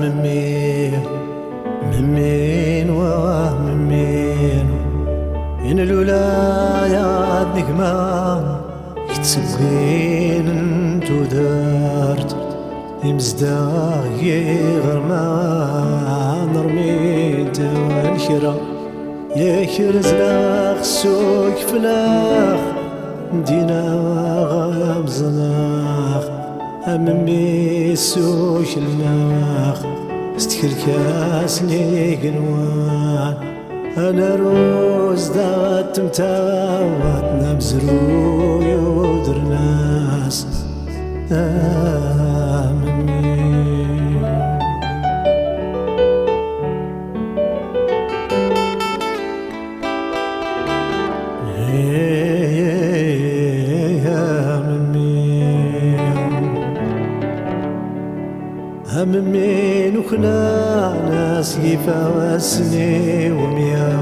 ممين ممين وممين إن الولايات نجمة يتسوين انتو دارت يمزداغي غرما نرميت والكرا يا كرزلاخ سوك فلاخ دينا غامزناخ أممي سوك الناخ استكركاس ليك نوان أنا روز دات متاوات نبزرو يودر ناس آمني ناس يفوسني وميا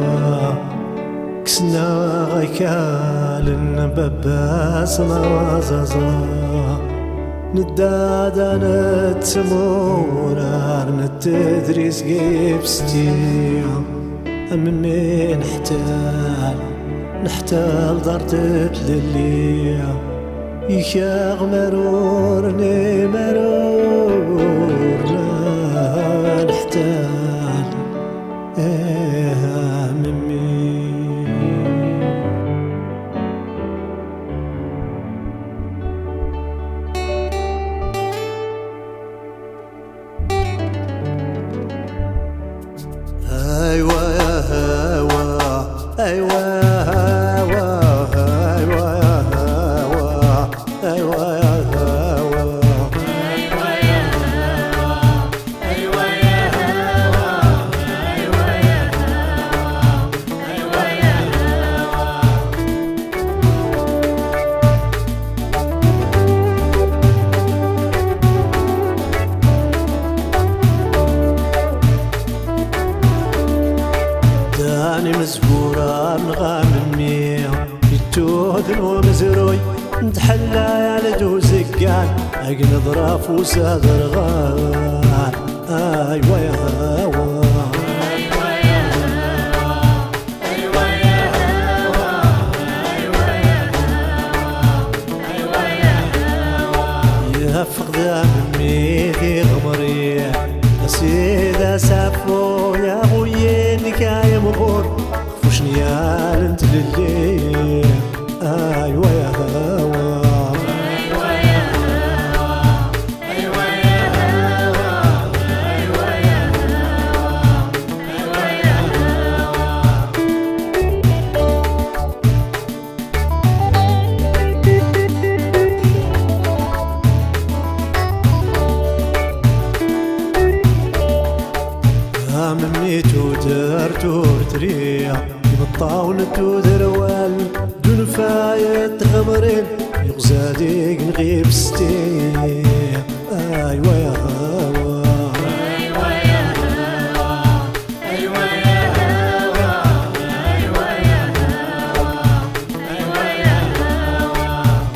كسنا غيكال بباس نازازا ندادا نتمورار نتدريس جيبستي هم من نحتال نحتال دارت لليا يشاغ مرور ني مرور لا نحتاج هوا أيوه داني مزبورة نغام المية يتوذن ومزروي نتحلى يا لدو زقان اقن ظراف وسادر غان أيوه يا هوا يا فقدان ميغي غمري سيدة سافو يا كاي مغور خفوش نيال انت للي أيوه يا هوا مني تودر تورتريا يبطاون تودروال دون فايت غمرين يغزاديك نغيب ستي أيوه يا هوا.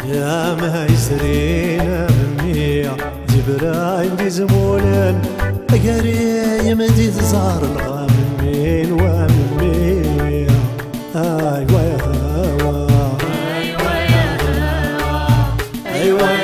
يا ما يسرينا مني جبرايل دي زمولن أقري يمدي تزار الغام من ومن مين أيوة يا هوا أيوة. يا هوا أيوة.